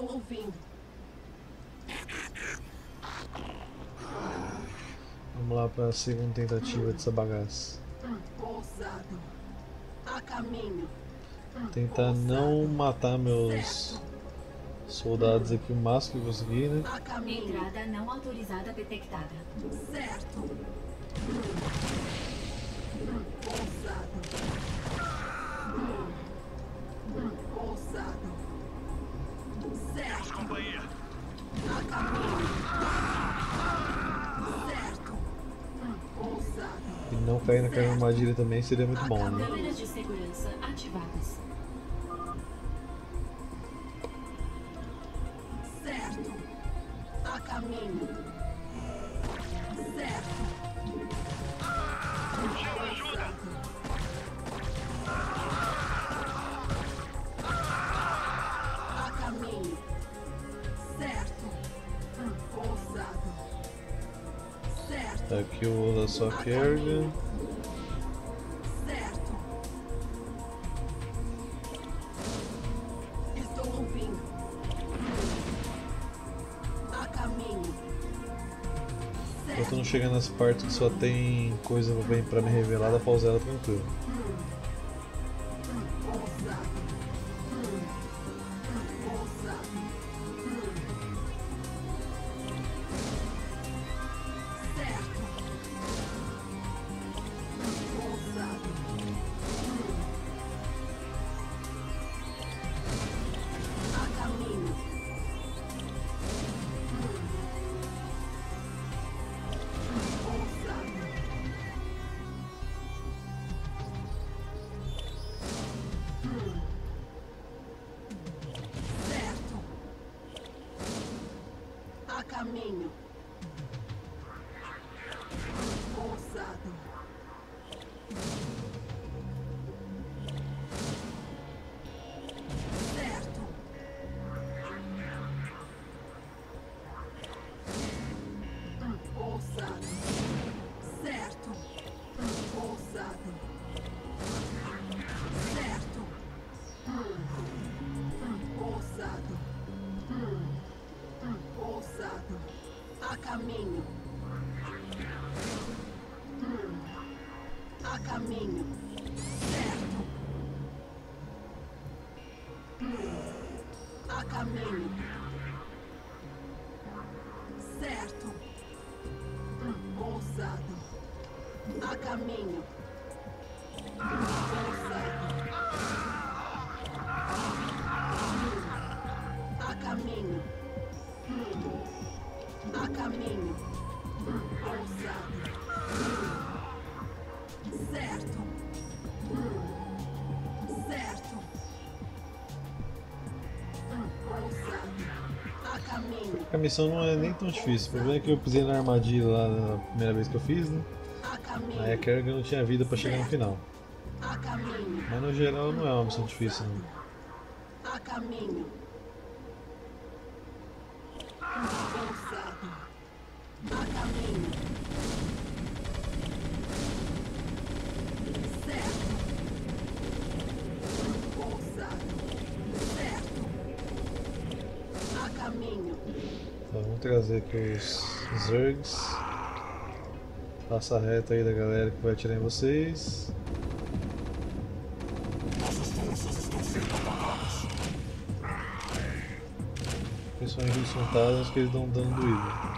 Estou ouvindo. Vamos lá para a segunda tentativa dessa bagaça. Ousado. A caminho. Tentar não matar meus soldados aqui o máximo que conseguir, né? A caminho. Entrada não autorizada detectada. Certo. Companhia. A caminho. Certo. Ousado. E não cair naquela armadilha também seria muito bom, né? Câmeras de segurança ativadas. Certo. A caminho. Sua carga. Certo. Estou ouvindo. A caminho. Enquanto não chegar nas partes que só tem coisa pra pra me revelar, dá pra usar ela tranquilo. Caminho. A caminho. Missão não é nem tão difícil. O problema é que eu pisei na armadilha lá na primeira vez que eu fiz, né? Aí a carga não tinha vida pra chegar no final. Mas no geral não é uma missão difícil, não. A caminho. Ousado. A caminho. Certo. Ousado. Certo. A caminho. Então, vamos trazer aqui os Zergs. Passa reto aí da galera que vai atirar em vocês. Principalmente os fantasmas que eles dão dano doído.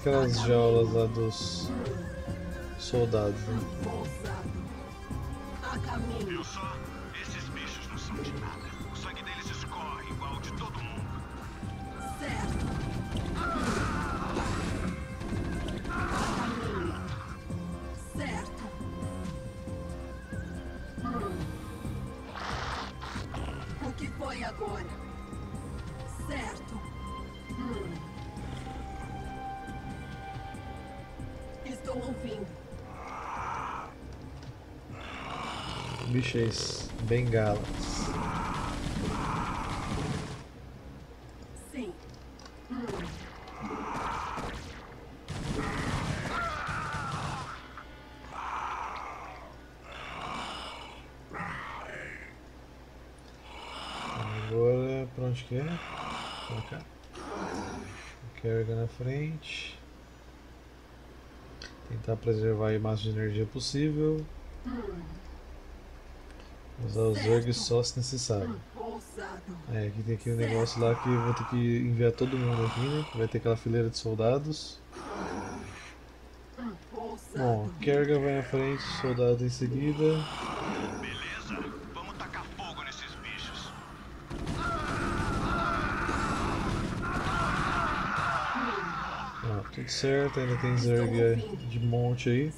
Aquelas jaulas lá dos soldados. Né? Bengalas. Sim. Agora, pra onde que é? Pra cá. Carga na frente. Tentar preservar o máximo de energia possível. Usar os Zergs só se necessário. É, aqui tem aquele negócio lá que eu vou ter que enviar todo mundo aqui, né? Vai ter aquela fileira de soldados. Bom. Kerga vai na frente, soldado em seguida. Beleza? Vamos tacar fogo nesses bichos. Ó, tudo certo, ainda tem Zerg de monte aí.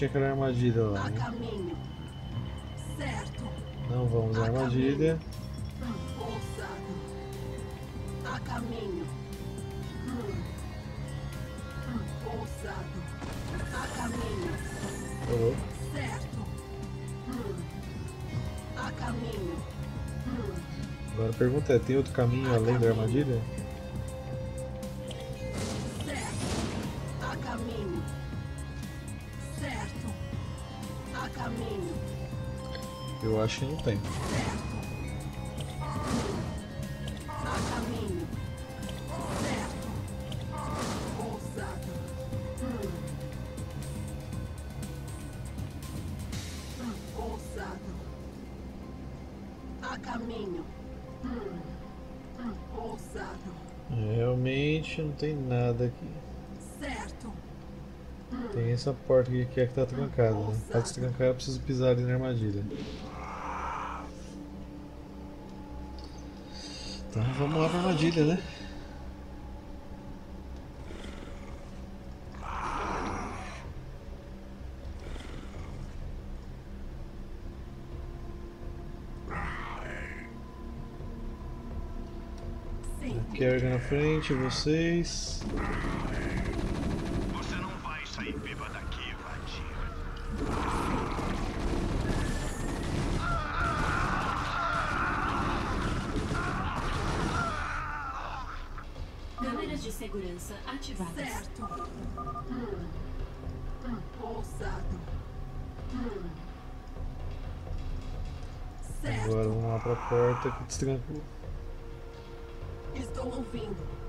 Tinha aquela armadilha lá, A né? caminho. Certo. Não vamos à armadilha. Ousado. A caminho. Ousado. A caminho. Ô, louco. Certo. A caminho. Agora a pergunta é, tem outro caminho além da armadilha? Eu acho que não tem. A caminho. Certo. Ousado. Ousado. A caminho. Ousado. Realmente não tem nada aqui. Certo. Tem essa porta aqui que é que tá trancada, né? Pra destrancar eu preciso pisar ali na armadilha. Então vamos lá pra armadilha, né? Sim. Carga na frente, vocês. Você não vai sair viva daqui, vadia. Câmeras de segurança ativadas. Certo. Hum. Hum. Ousado. Hum. Certo. Agora vamos lá pra porta que destrancou. Estou ouvindo.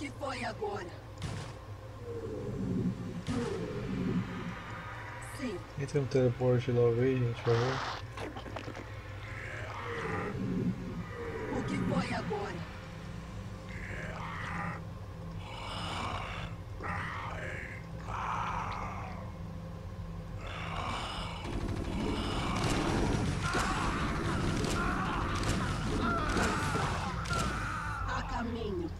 Que foi agora? Sim. Entra no teleporte logo aí, gente, por favor. O que foi agora? A caminho.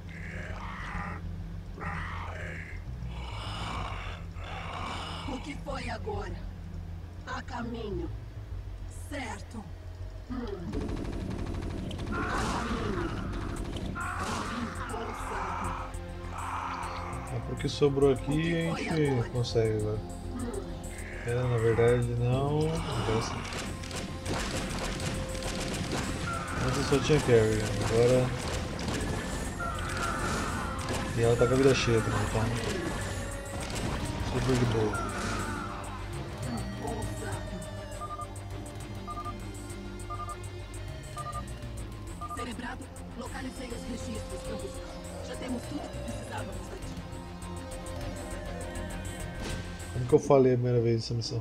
O que foi agora? A caminho. Certo. Hum. A caminho. Ousado. É porque sobrou aqui a gente consegue agora. É, na verdade não. Sim. Antes só tinha carry, agora. E ela tá com a vida cheia também, então. O Big Bull. Que eu falei a primeira vez essa missão?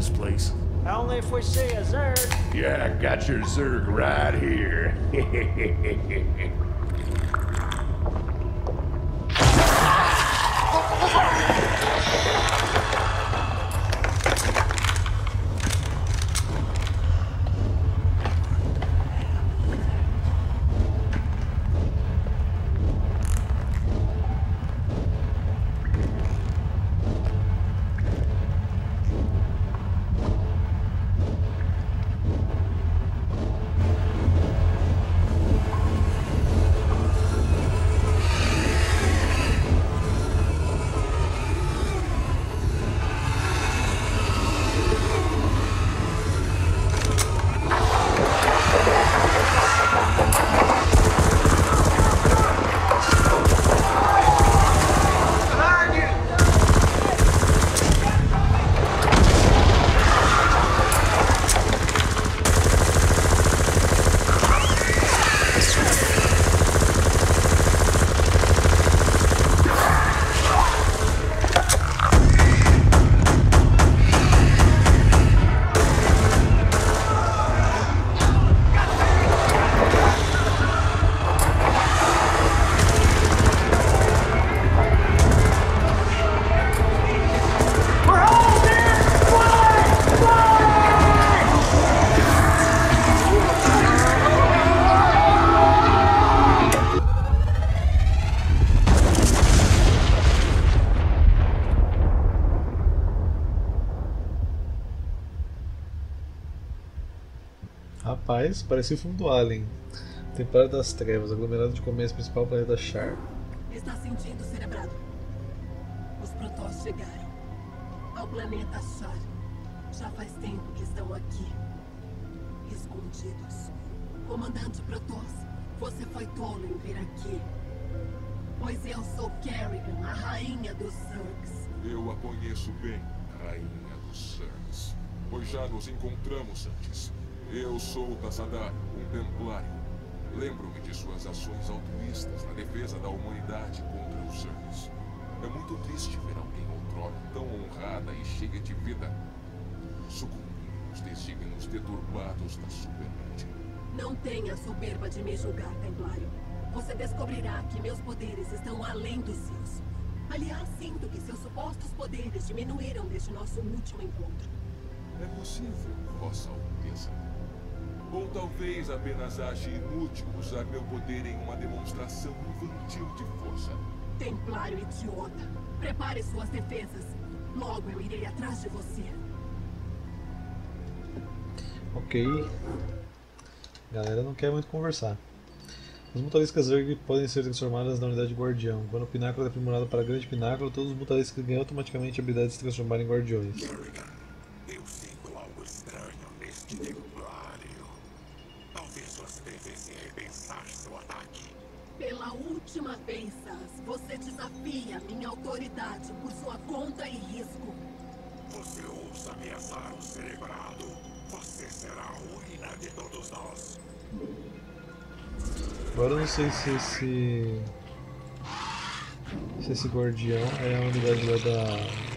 This place? Only if we see a Zerg. Yeah, I got your Zerg right here. Rapaz, parecia o filme do Alien. Temporada das Trevas, aglomerado de comércio principal planeta Char. Está sentindo, cerebrado? Os Protoss chegaram ao planeta Char. Já faz tempo que estão aqui. Escondidos. Comandante Protoss, você foi tolo em vir aqui. Pois eu sou Kerrigan, a rainha dos Zergs. Eu a conheço bem, Rainha dos Suns. Pois já nos encontramos antes. Eu sou Tassadar, um templário. Lembro-me de suas ações altruístas na defesa da humanidade contra os Zergs. É muito triste ver alguém outrora tão honrada e cheia de vida sucumbir aos desígnios deturbados da supermente. Não tenha soberba de me julgar, Templário. Você descobrirá que meus poderes estão além dos seus. Aliás, sinto que seus supostos poderes diminuíram desde nosso último encontro. É possível, Vossa Alteza. Ou talvez apenas ache inútil usar meu poder em uma demonstração infantil de força. Templário idiota. Prepare suas defesas. Logo eu irei atrás de você. Ok. Galera não quer muito conversar. As mutaliscas Zerg podem ser transformadas na unidade guardião. Quando o pináculo é aprimorado para grande pináculo, todos os mutaliscas ganham automaticamente a habilidade de se transformar em guardiões. Última vez, Sas, você desafia minha autoridade por sua conta e risco. Você ousa ameaçar o cerebrado. Você será a ruína de todos nós. Agora eu não sei se esse. Se esse guardião é a unidade lá da.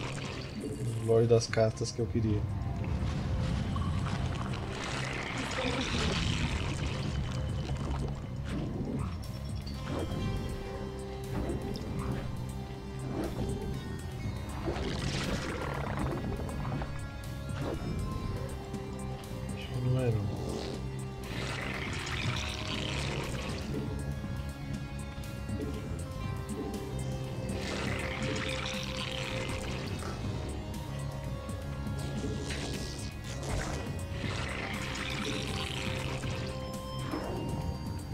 Lorde das Castas que eu queria.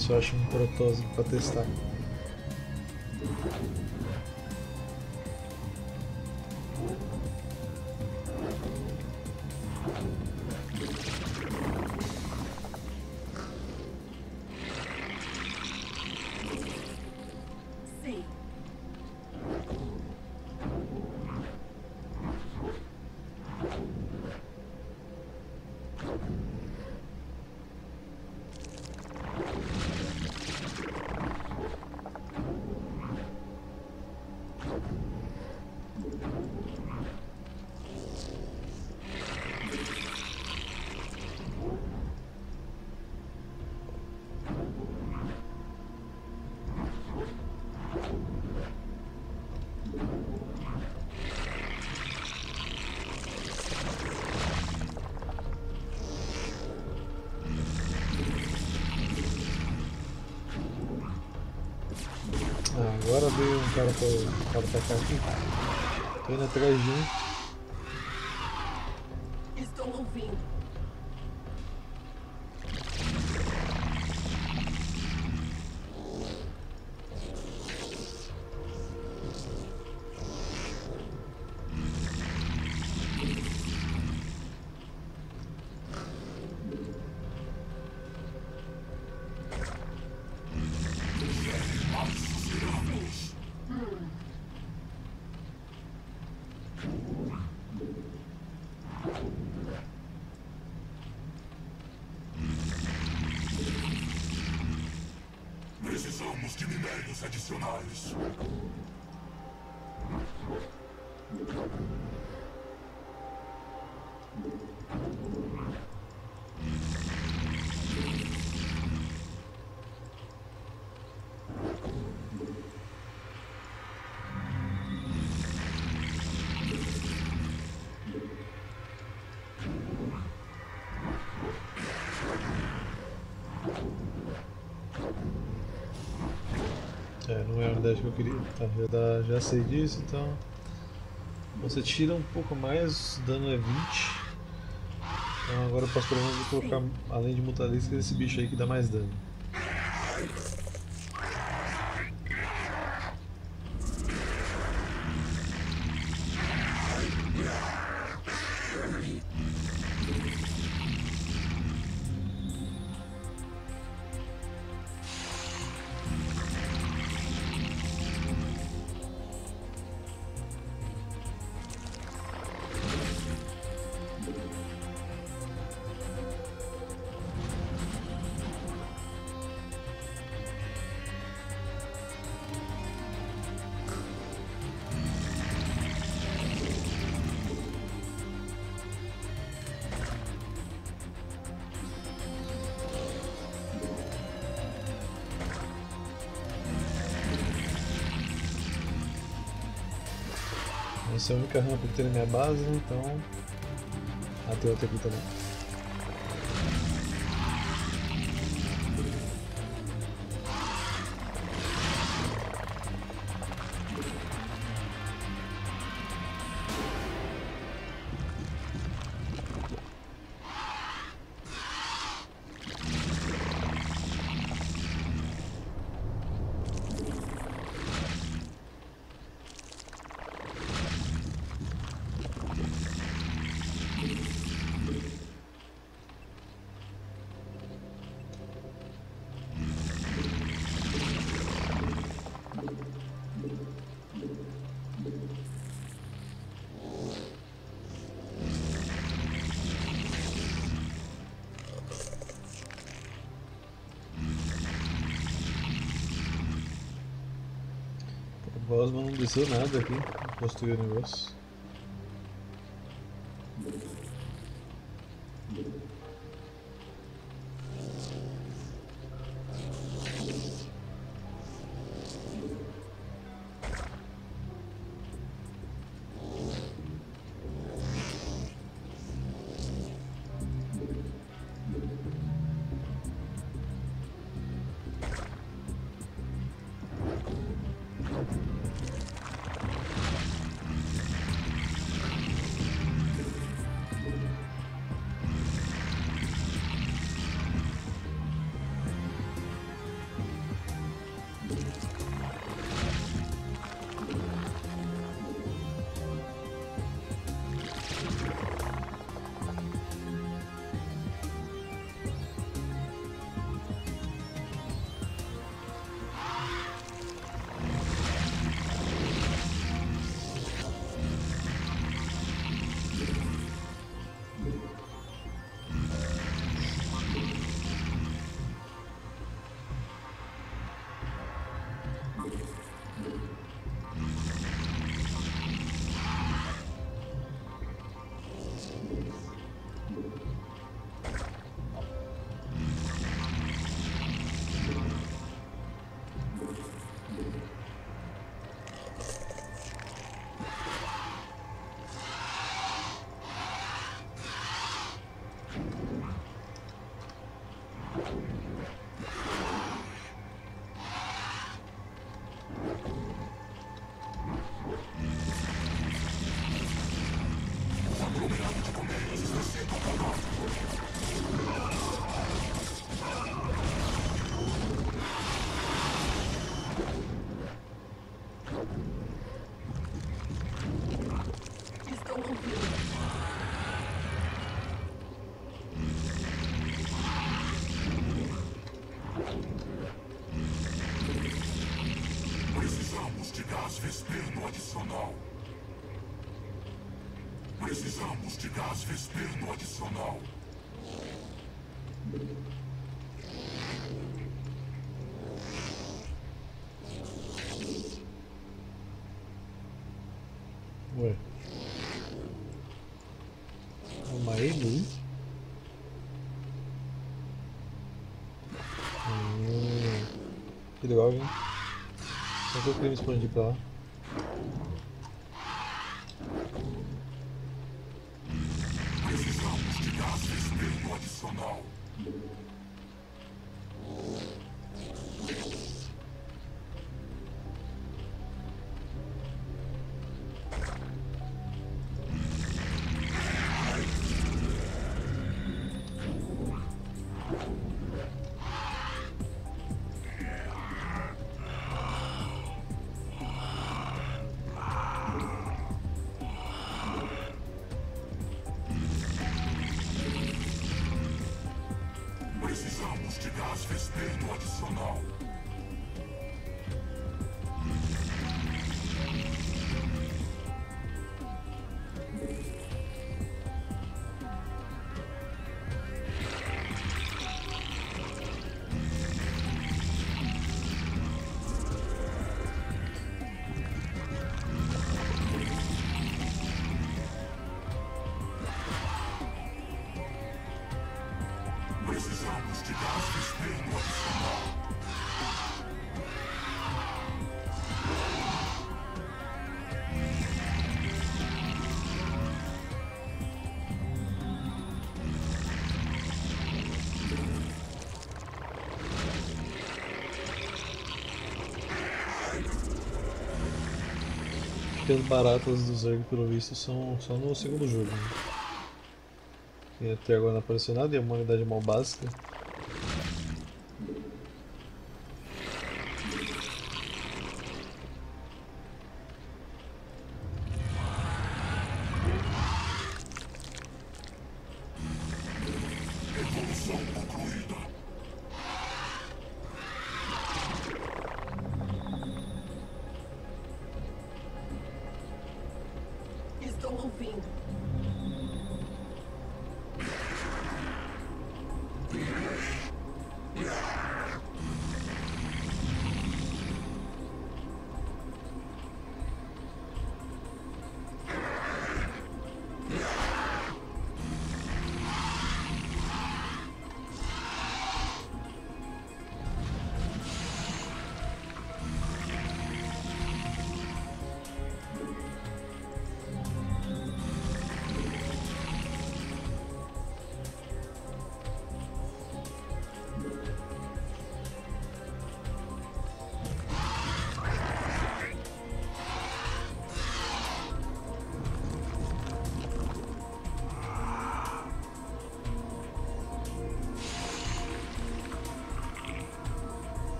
Se eu acho um protótipo pra testar. Veio um cara pra, atacar aqui. Tô indo atrás de um. Não é a unidade que eu queria. Tá, já, dá, já sei disso, então. Você tira um pouco mais, o dano é 20. Então agora eu posso pelo menos colocar, além de mutalisca, esse bicho aí que dá mais dano. Única rampa que tem na minha base, então. Tem outra aqui também. Desceu nada aqui, construiu o negócio. Legal, hein? Só que eu queria me expandir pra lá. Que as baratas do Zerg, pelo visto, são só no segundo jogo. Né? E até agora não apareceu nada e é uma unidade mal básica.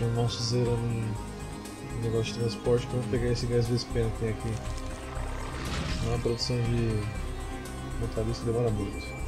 Esse irmão zerando em negócio de transporte para pegar esse gás Vespena que tem aqui. Senão a produção de motorista demora muito.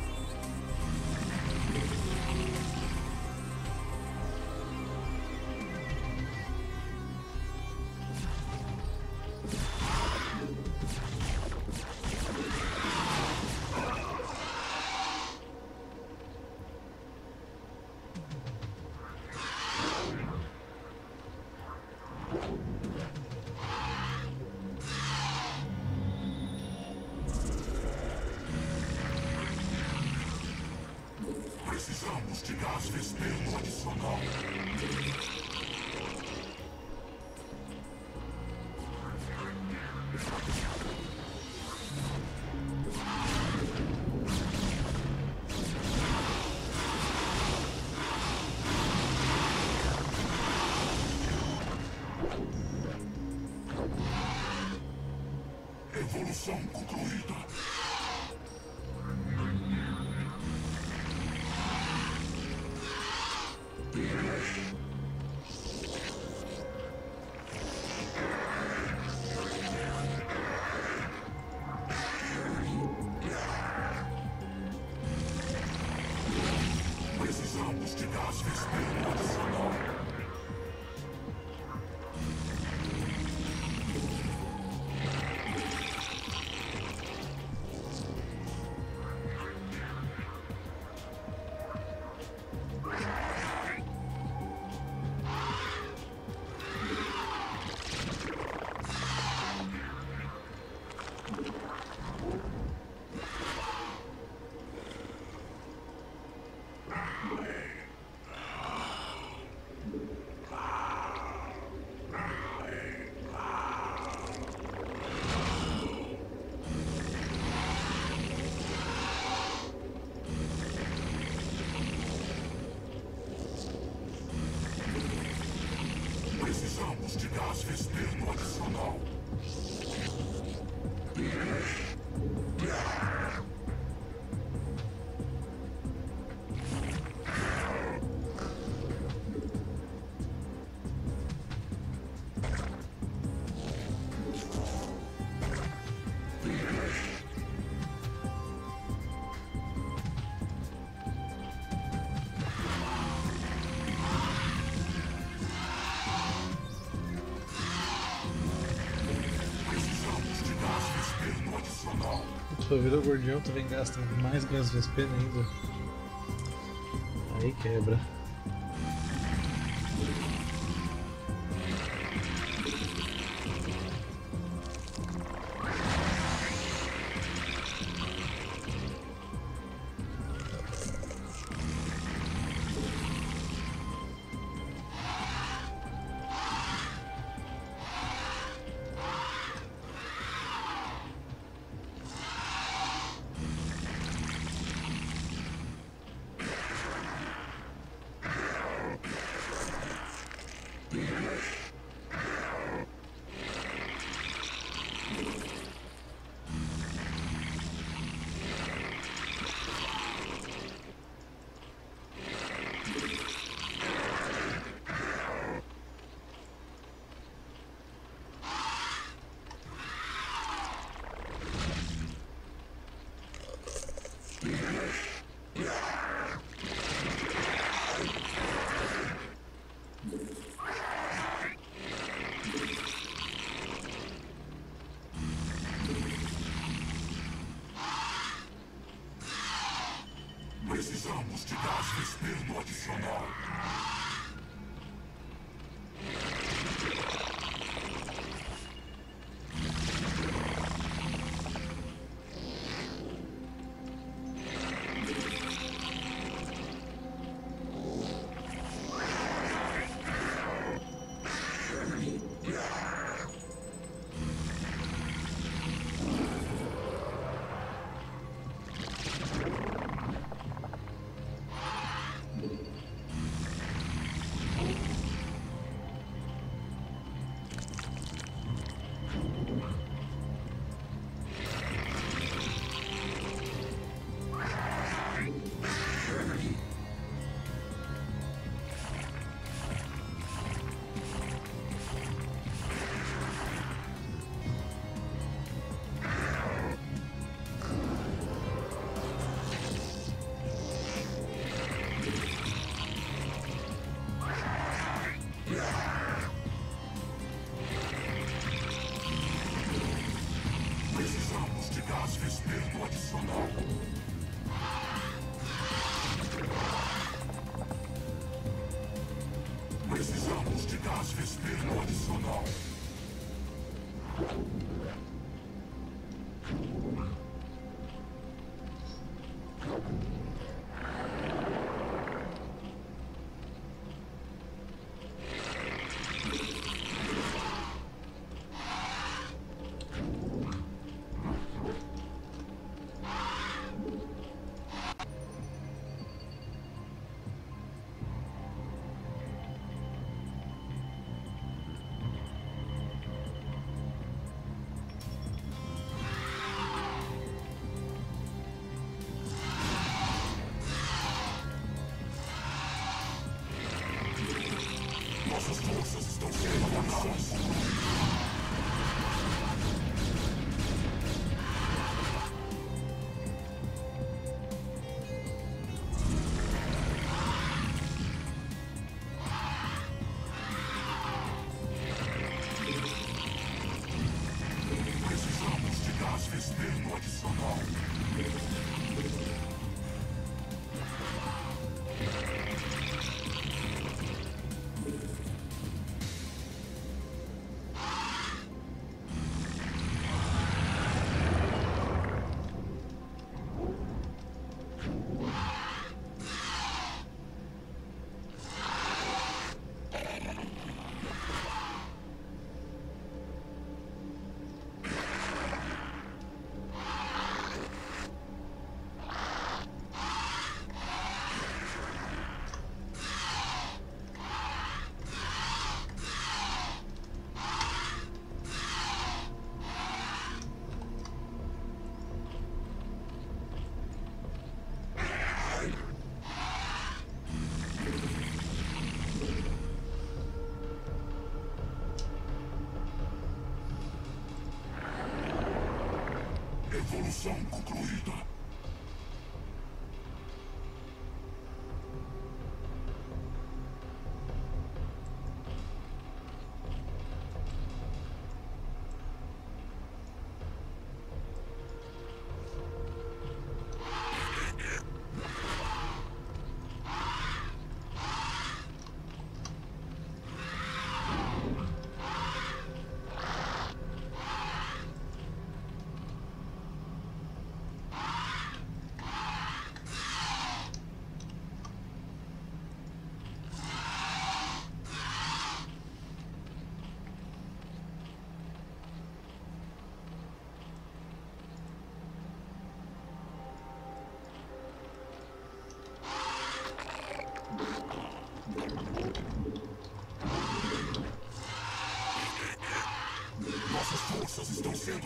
De gás vesperno Sua vida gordião também gasta mais gás Vespena ainda. Aí quebra.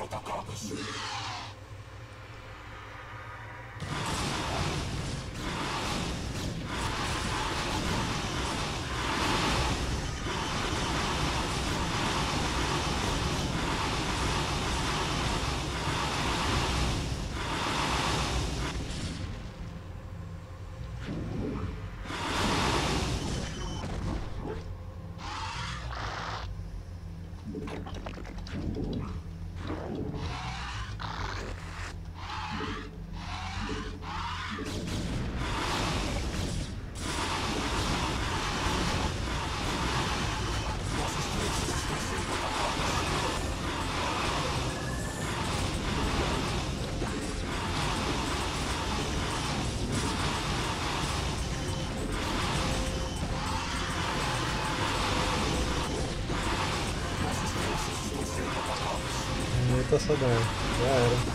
Estão sendo atacadas. Tassadar. Já era.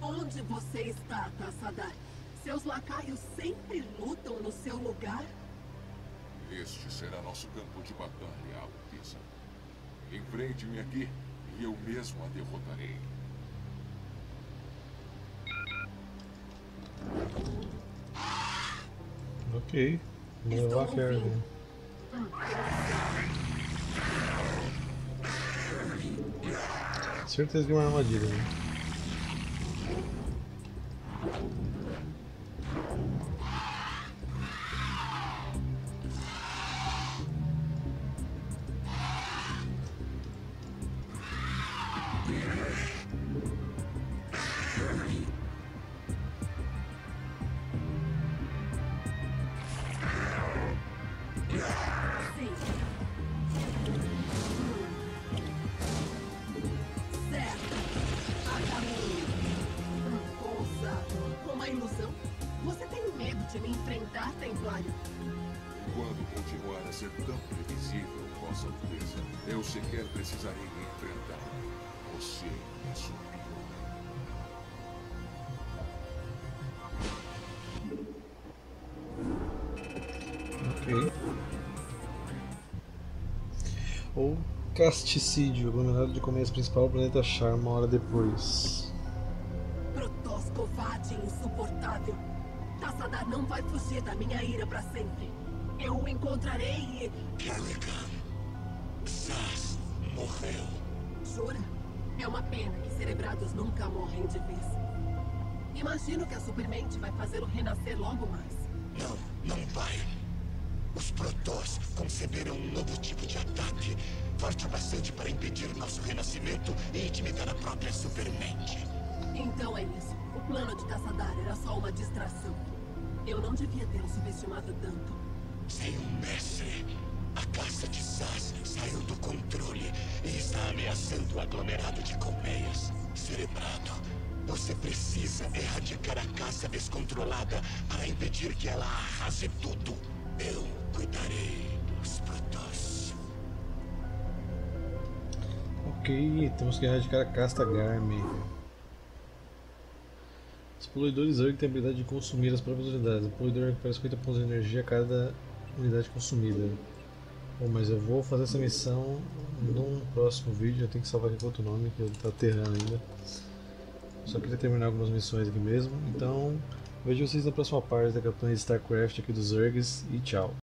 Onde você está, Tassadar? Seus lacaios sempre lutam no seu lugar? Este será nosso campo de batalha, Alteza. Enfrente-me aqui e eu mesmo a derrotarei. Ok. Vou levar a ferro. né? Certeza que é uma armadilha. Né? Casticídio, aglomerado de começo principal, planeta Char, uma hora depois. Protoss covarde e insuportável. Tassadar não vai fugir da minha ira para sempre. Eu o encontrarei e... Kerrigan. Sas morreu. Jura? É uma pena que cerebrados nunca morrem de vez. Imagino que a Supermente vai fazê-lo renascer logo mais. Não, não vai. Os Protoss conceberam um novo tipo de ataque, forte o bastante para impedir nosso renascimento e intimidar a própria Supermente. Então é isso. O plano de Tassadar era só uma distração. Eu não devia ter o subestimado tanto. Sem um mestre, a caça de Sas saiu do controle e está ameaçando o aglomerado de colmeias. Cerebrado, você precisa erradicar a caça descontrolada para impedir que ela arrase tudo. Eu cuidarei dos Protoss. Ok, temos que erradicar a casta Garmin. Os poluidores Zerg têm a habilidade de consumir as próprias unidades. O poluidor recupera 50 pontos de energia a cada unidade consumida. Bom, mas eu vou fazer essa missão num próximo vídeo. Eu tenho que salvar aqui outro nome, que eu tá aterrando ainda. Só queria terminar algumas missões aqui mesmo. Então, vejo vocês na próxima parte da campanha de StarCraft aqui dos Zergs e tchau.